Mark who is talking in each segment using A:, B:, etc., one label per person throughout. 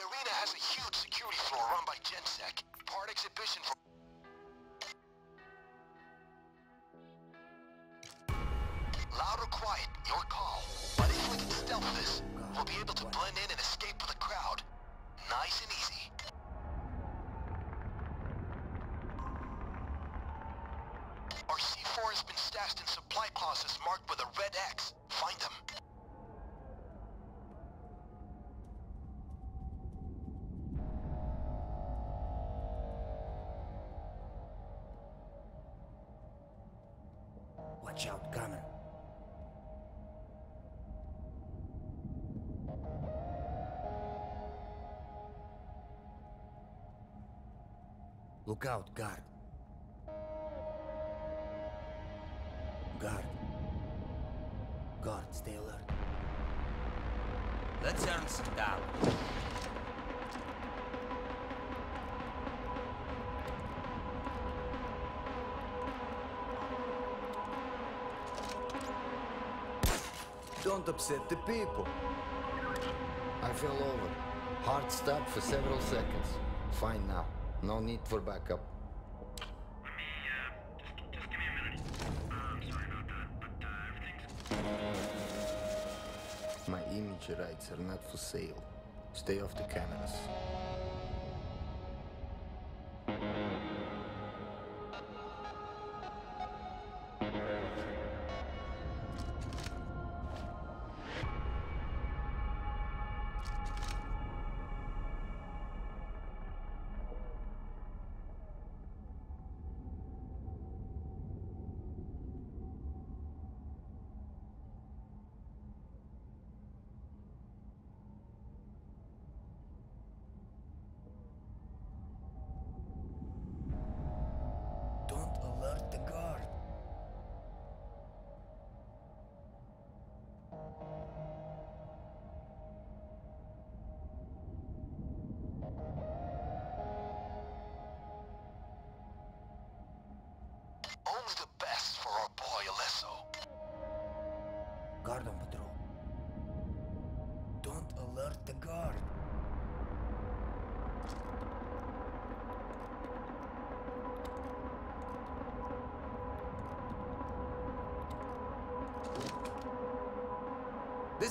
A: The arena has a huge security floor run by GenSec. Part exhibition for... Loud or quiet, your call. But if we can stealth this, we'll be able to blend in and escape with the crowd. Nice and easy. Our C4 has been stashed in supply closets marked with a red X. Find them.
B: Look out, guard. Guard. Guard, stay alert.
C: Let's earn some dollars.
D: Don't upset the people.
E: I fell over. Heart stopped for several seconds. Fine now. No need for backup.
F: Let me, uh, just, just give me a minute. Uh, I'm sorry about that, but, uh, everything's...
E: My image rights are not for sale. Stay off the cameras.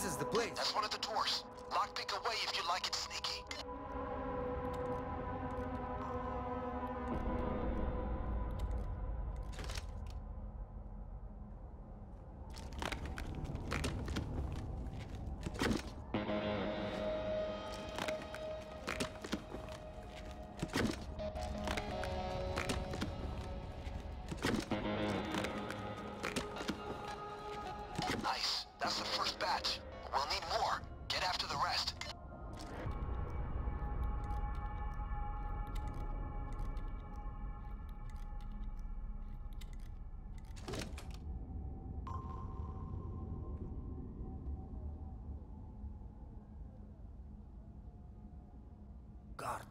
D: This is the place.
A: That's one of the doors. Lockpick away if you like it sneaky.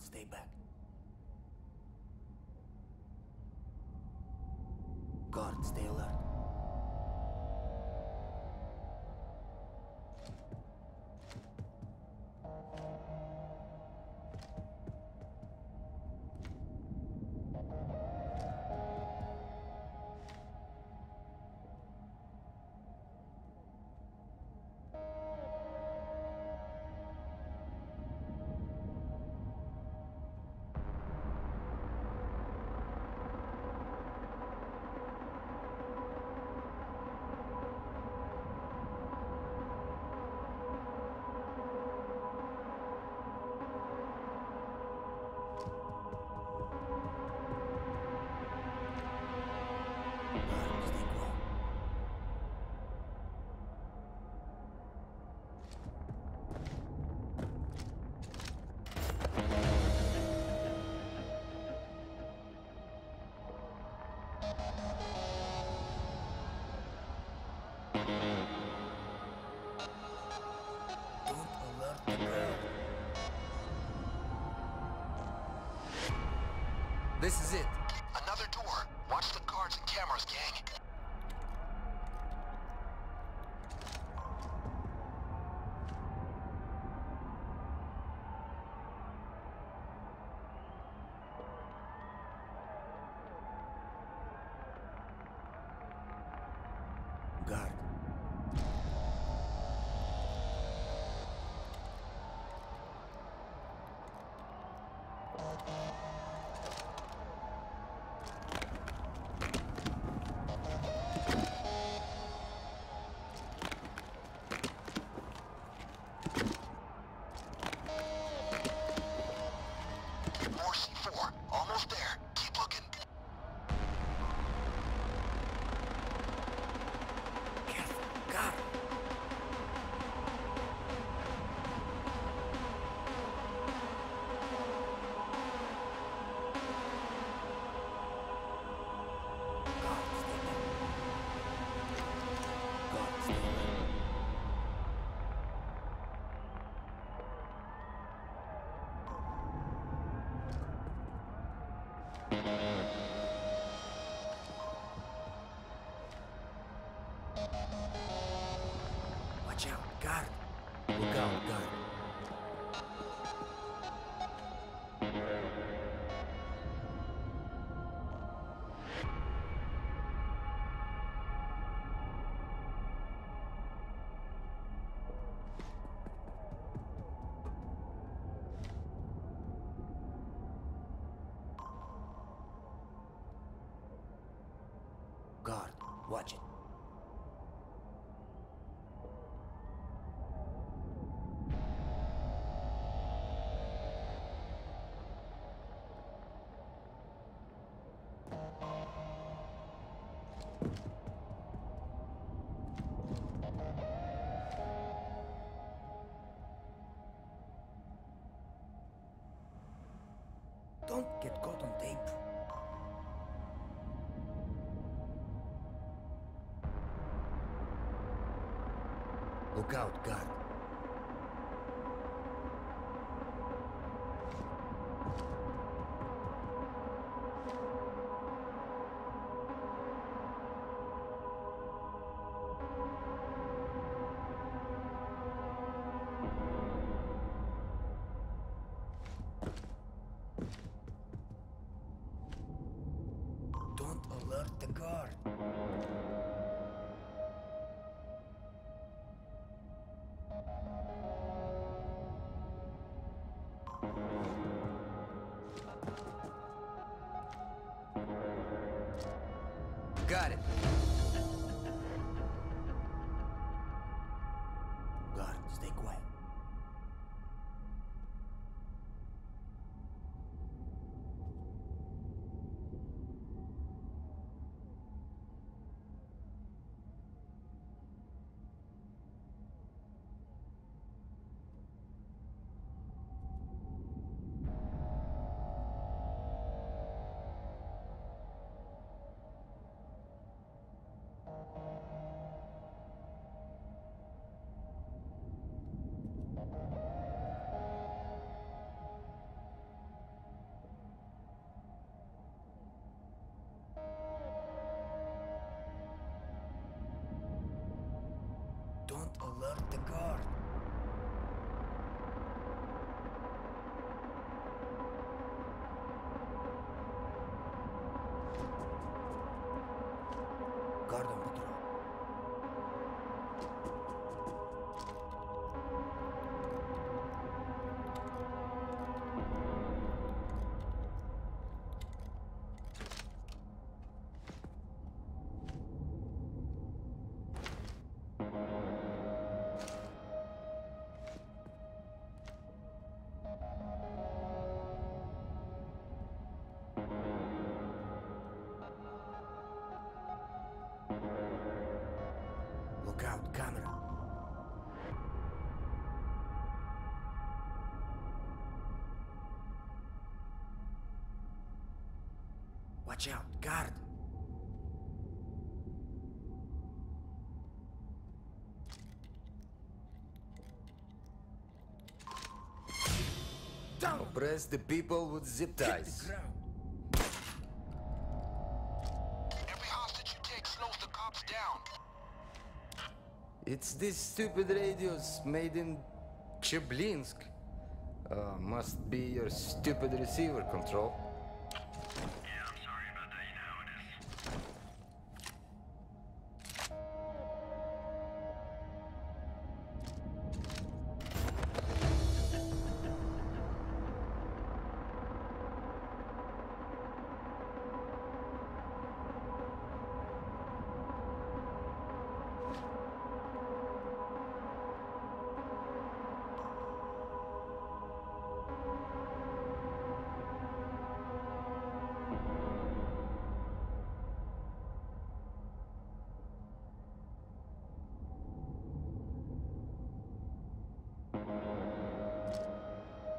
B: Stay back.
D: This is it.
A: Watch
B: it. Don't get Look out, guard.
D: Got it.
B: Watch out, guard. Down.
E: Oppress the people with zip ties.
A: Every hostage you take slows the cops down.
E: It's these stupid radios made in Cheblinsk. Uh, must be your stupid receiver control.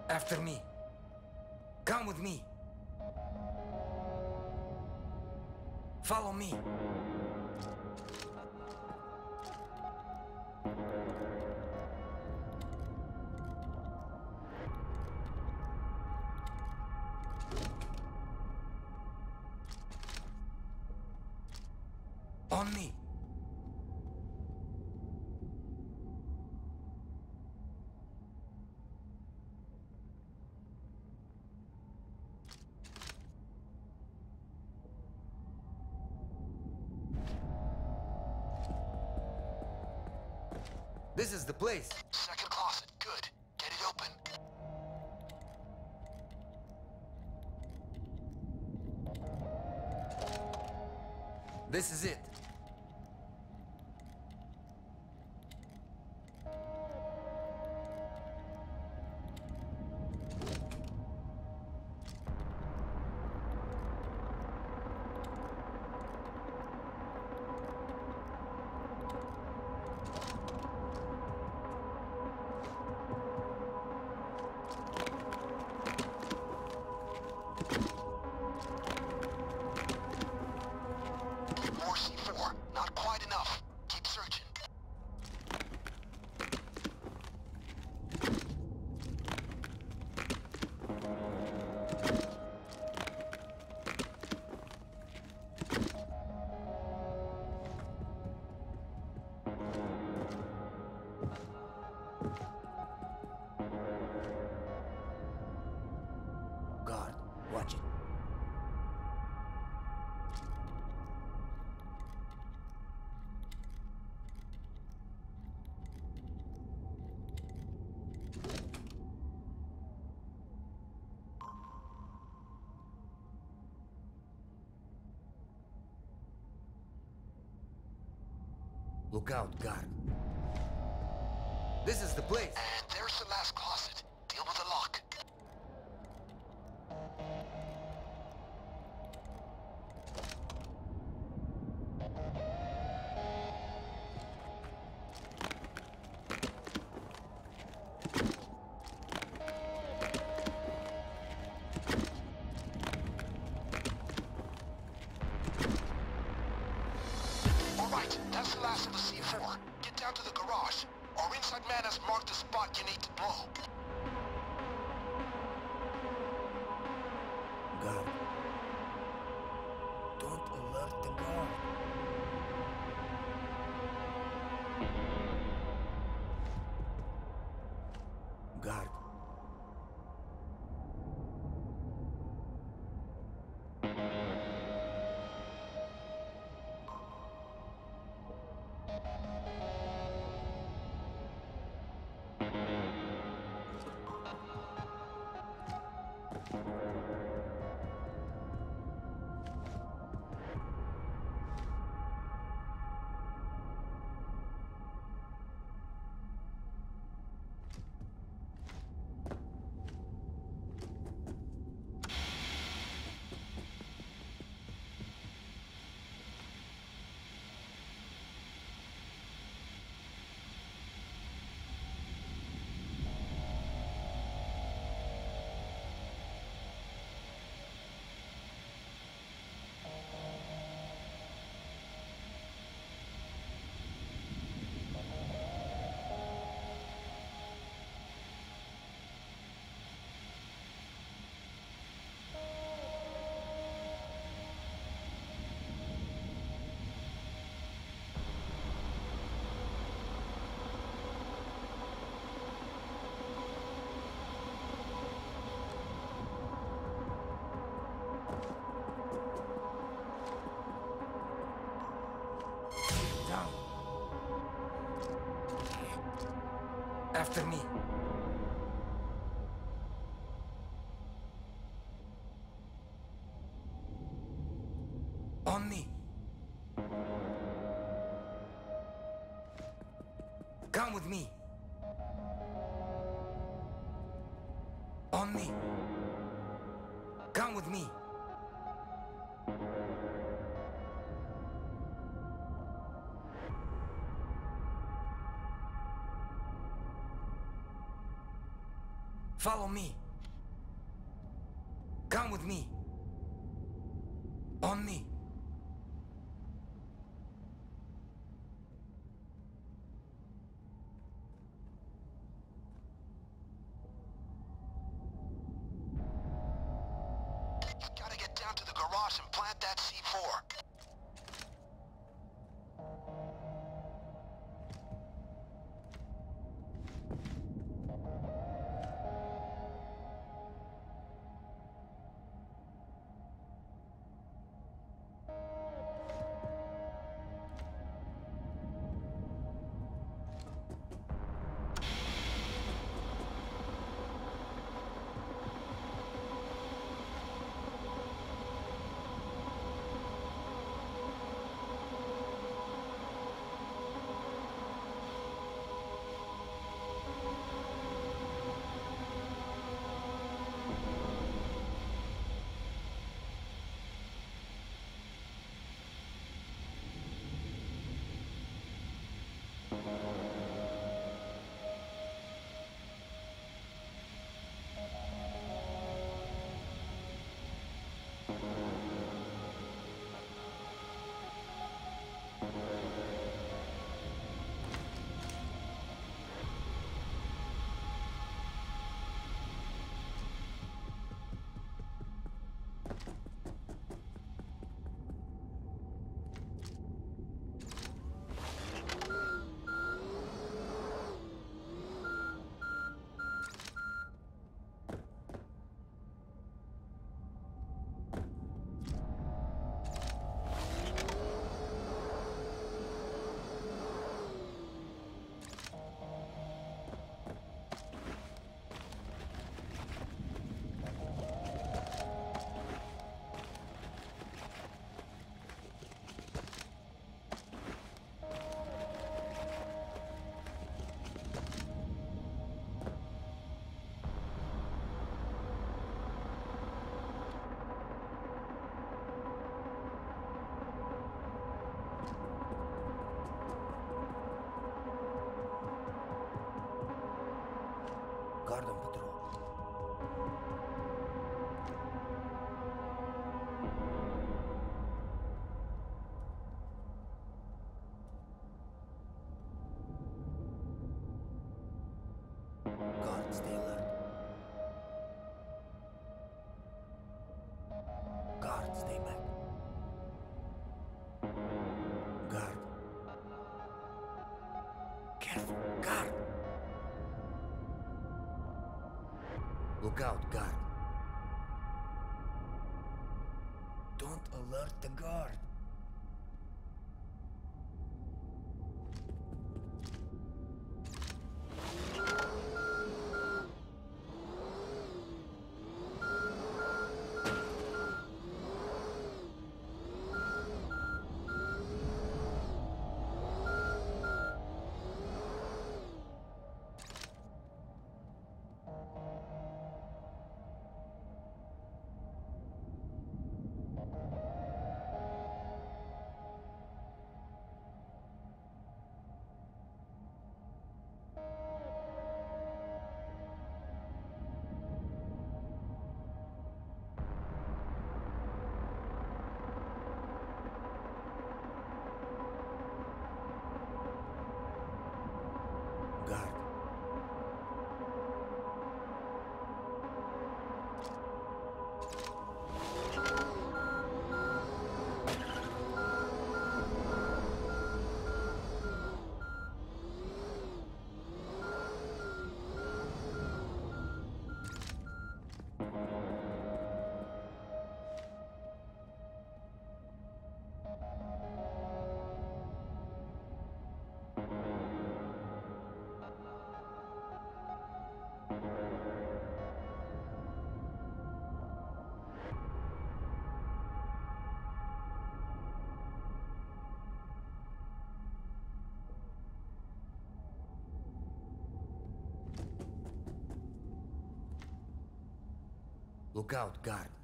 B: After me. Come with me. Follow me.
D: The place.
E: Look out, guard.
B: This is the place.
A: And there's the last closet. That's the last of the C4. Get down to the garage. Our inside man has marked the spot you need to blow.
B: After me. On me. Come with me. Follow me. Come with me. Guard, stay alert. Guard, stay back. Guard. Careful, guard. Look out, guard. Look out, guard.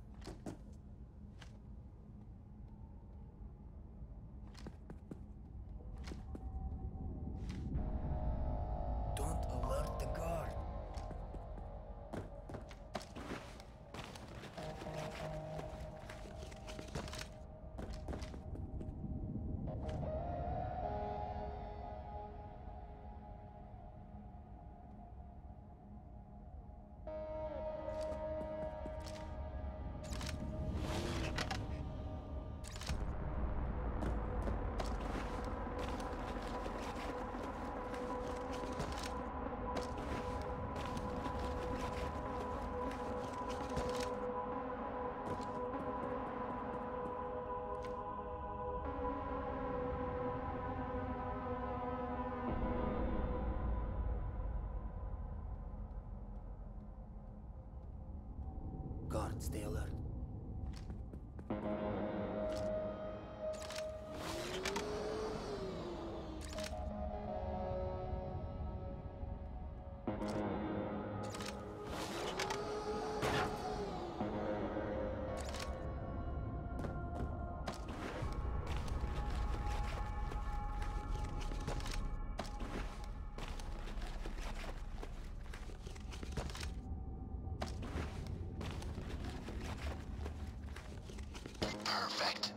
B: Guard, stay
A: Perfect.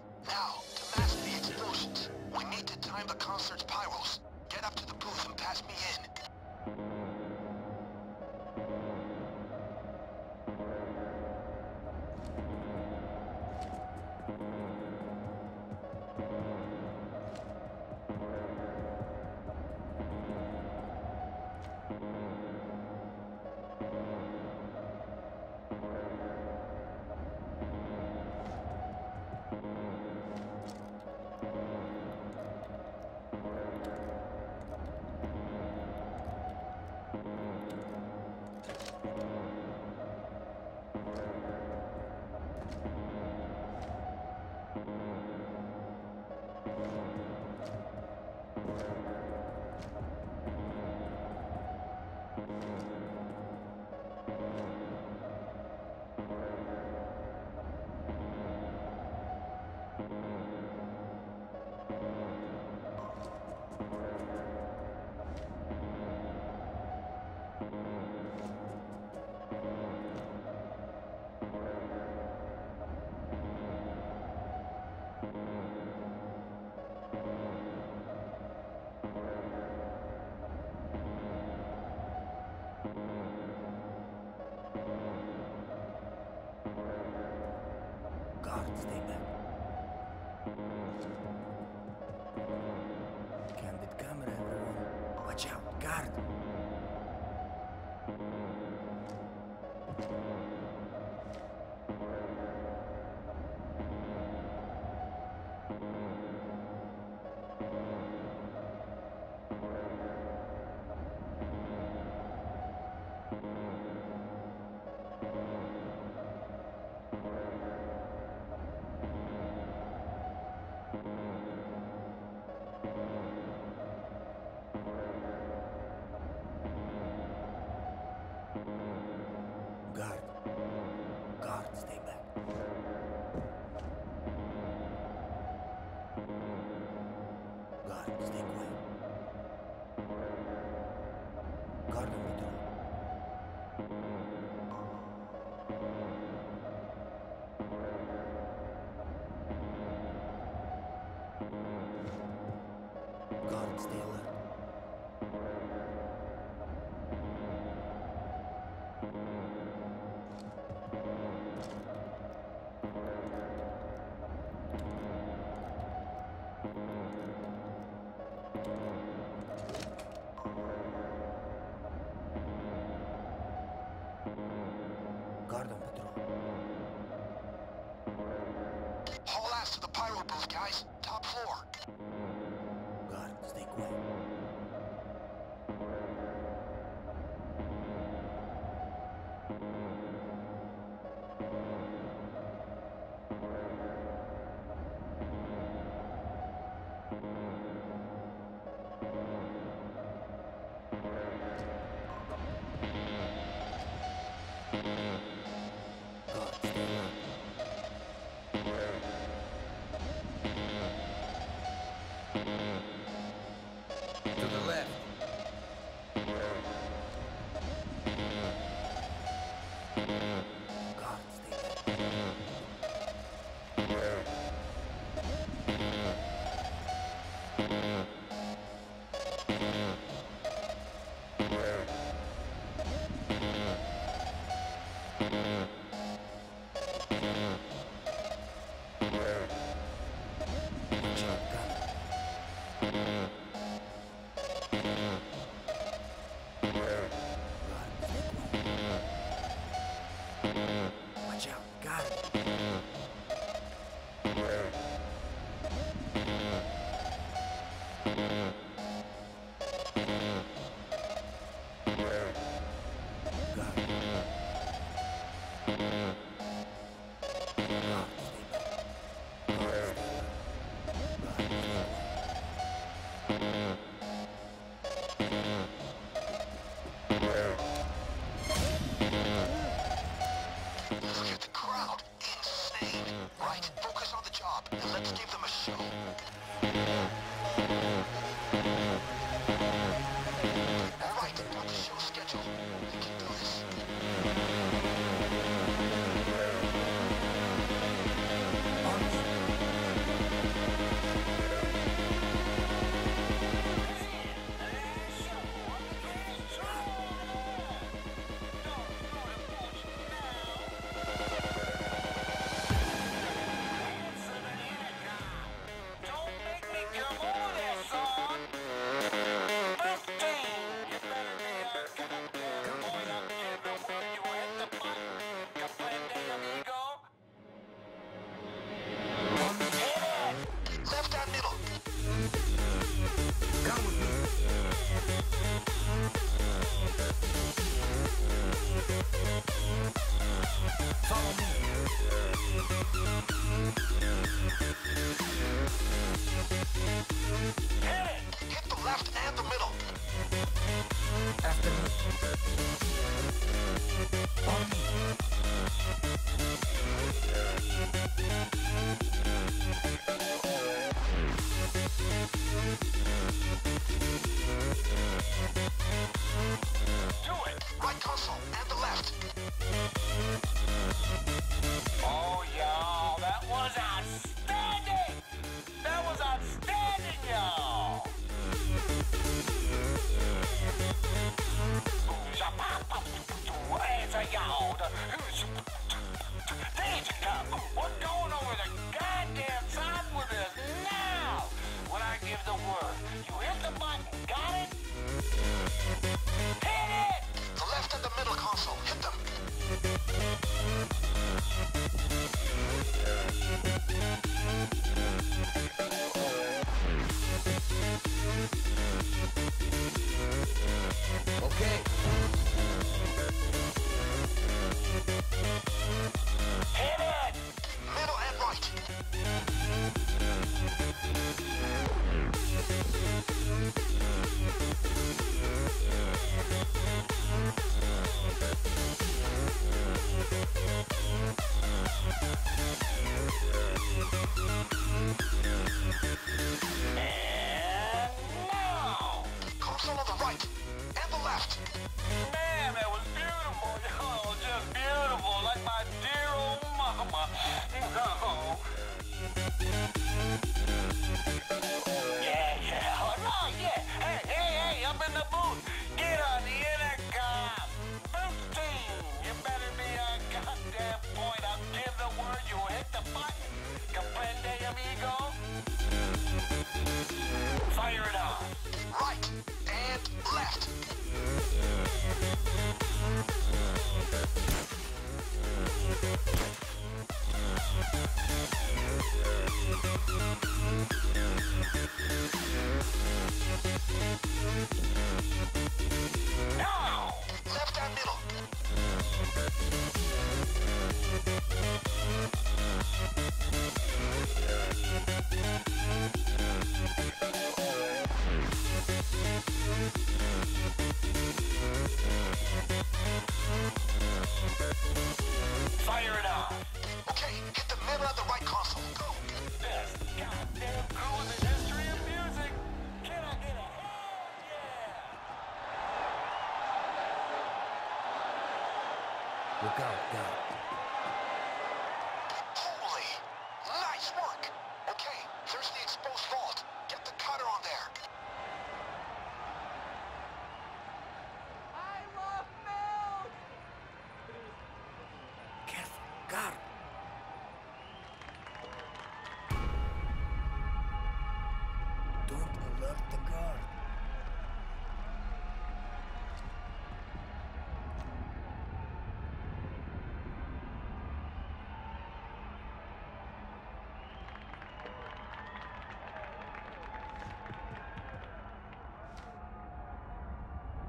B: Alert the guard.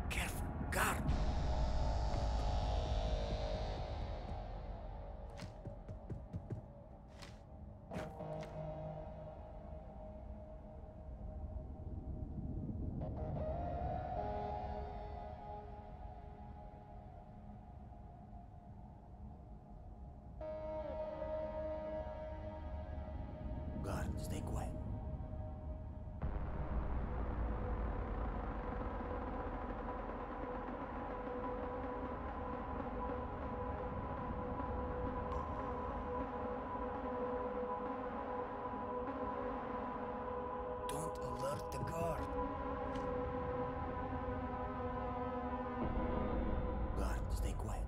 B: Careful, guard! Guard. Guard, stay quiet.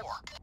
A: Floor.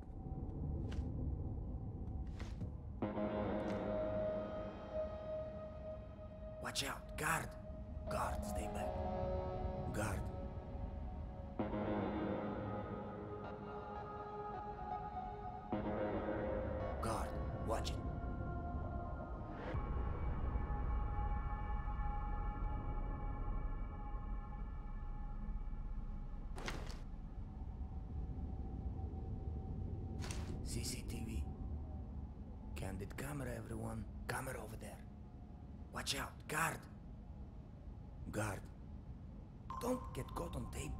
B: Watch out, guard. Guard. Don't get caught on tape.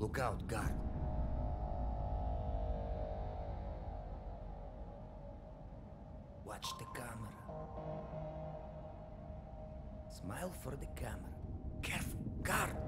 B: Look out, guard. Watch the camera. Smile for the camera. Careful, guard.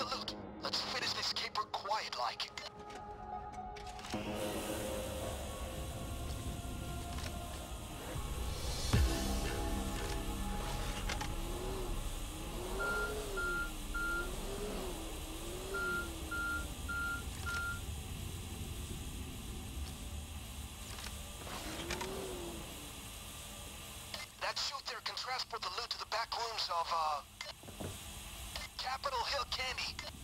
A: The loot. Let's finish this caper quiet like. That's chute there can transport the loot to the back rooms of, uh... Hill Candy.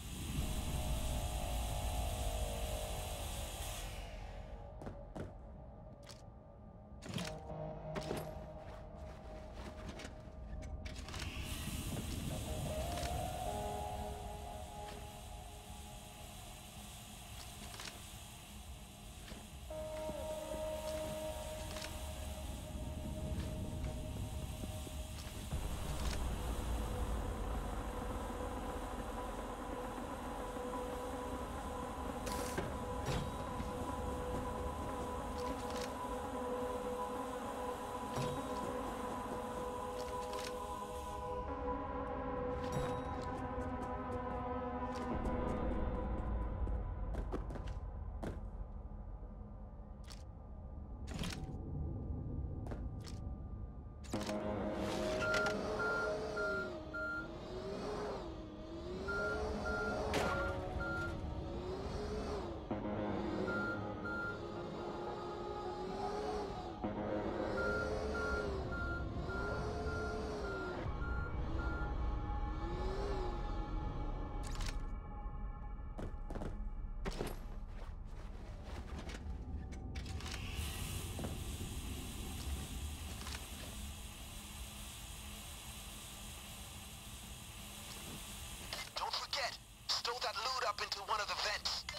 A: Stow that loot up into one of the vents.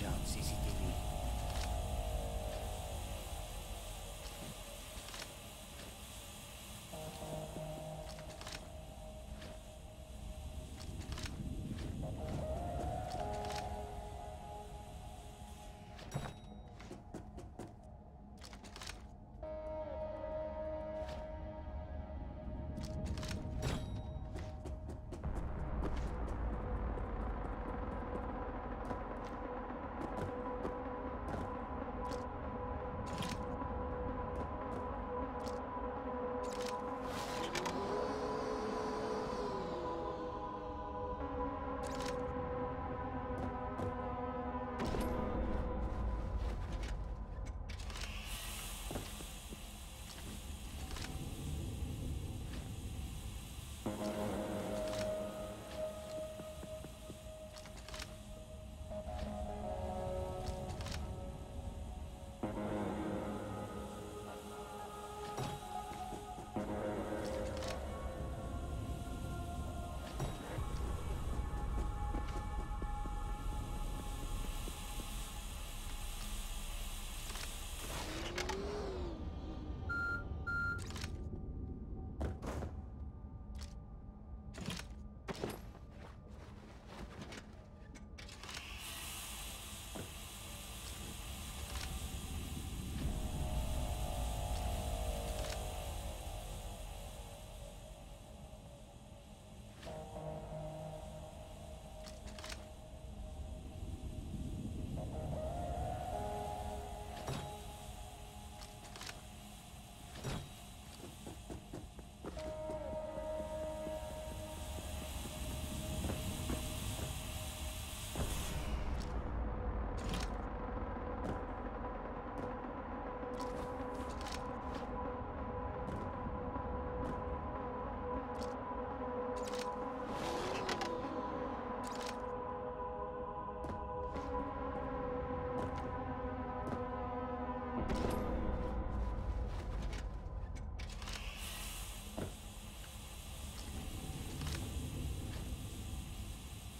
B: Watch out, CCTV.
A: you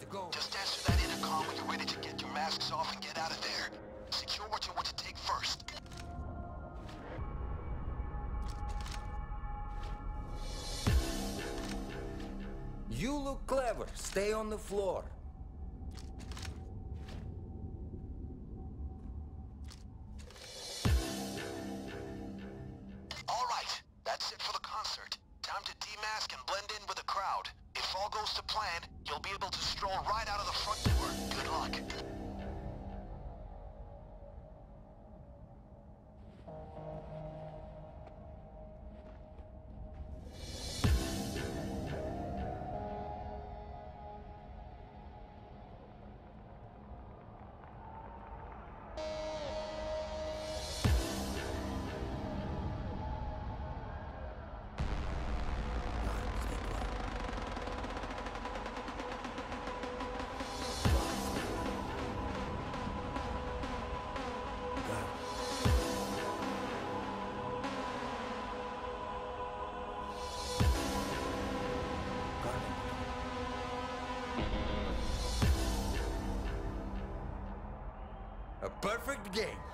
A: to go.
E: Just answer that intercom when you're ready to get your masks off and get out of there. Secure what you want to take first.
A: You look clever. Stay on the floor. perfect game.